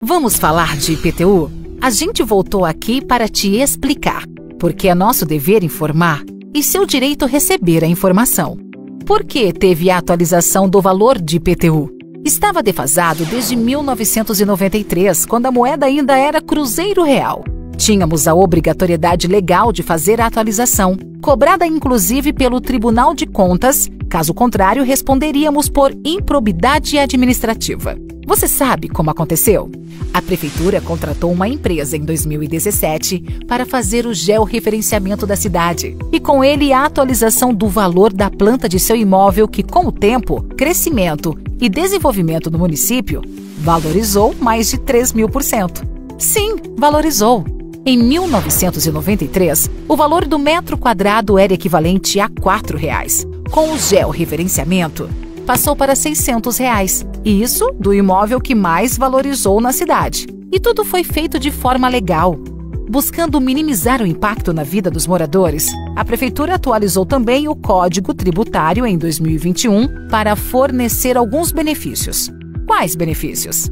Vamos falar de IPTU? A gente voltou aqui para te explicar, porque é nosso dever informar e seu direito receber a informação. Por que teve a atualização do valor de IPTU? Estava defasado desde 1993, quando a moeda ainda era Cruzeiro Real. Tínhamos a obrigatoriedade legal de fazer a atualização, cobrada inclusive pelo Tribunal de Contas, caso contrário, responderíamos por improbidade administrativa. Você sabe como aconteceu? A prefeitura contratou uma empresa em 2017 para fazer o georreferenciamento da cidade e com ele a atualização do valor da planta de seu imóvel que, com o tempo, crescimento e desenvolvimento do município, valorizou mais de 3 mil por cento. Sim, valorizou. Em 1993, o valor do metro quadrado era equivalente a 4 reais. Com o georreferenciamento, passou para 600 reais. Isso do imóvel que mais valorizou na cidade. E tudo foi feito de forma legal. Buscando minimizar o impacto na vida dos moradores, a Prefeitura atualizou também o Código Tributário em 2021 para fornecer alguns benefícios. Quais benefícios?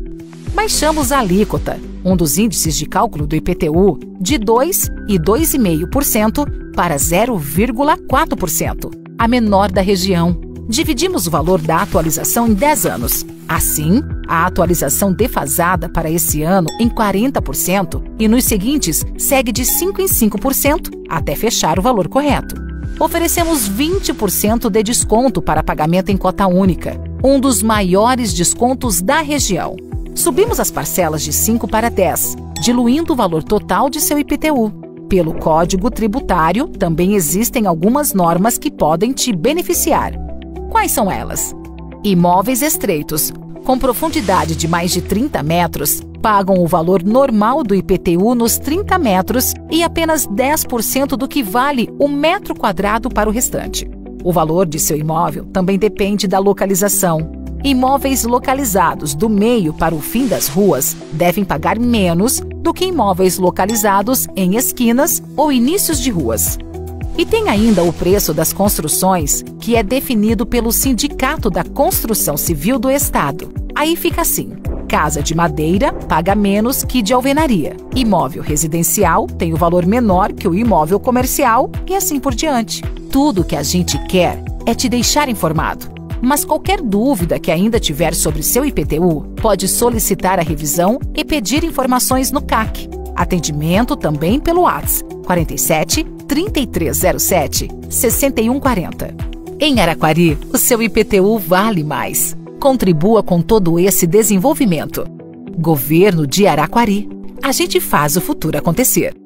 Baixamos a alíquota, um dos índices de cálculo do IPTU, de 2% e 2,5% para 0,4%, a menor da região, Dividimos o valor da atualização em 10 anos. Assim, a atualização defasada para esse ano em 40% e nos seguintes segue de 5 em 5% até fechar o valor correto. Oferecemos 20% de desconto para pagamento em cota única, um dos maiores descontos da região. Subimos as parcelas de 5 para 10, diluindo o valor total de seu IPTU. Pelo Código Tributário, também existem algumas normas que podem te beneficiar. Quais são elas? Imóveis estreitos, com profundidade de mais de 30 metros, pagam o valor normal do IPTU nos 30 metros e apenas 10% do que vale o metro quadrado para o restante. O valor de seu imóvel também depende da localização. Imóveis localizados do meio para o fim das ruas devem pagar menos do que imóveis localizados em esquinas ou inícios de ruas. E tem ainda o preço das construções, que é definido pelo Sindicato da Construção Civil do Estado. Aí fica assim: casa de madeira paga menos que de alvenaria. Imóvel residencial tem o valor menor que o imóvel comercial e assim por diante. Tudo que a gente quer é te deixar informado. Mas qualquer dúvida que ainda tiver sobre seu IPTU, pode solicitar a revisão e pedir informações no CAC. Atendimento também pelo WhatsApp 47 3307 6140. Em Araquari, o seu IPTU vale mais. Contribua com todo esse desenvolvimento. Governo de Araquari. A gente faz o futuro acontecer.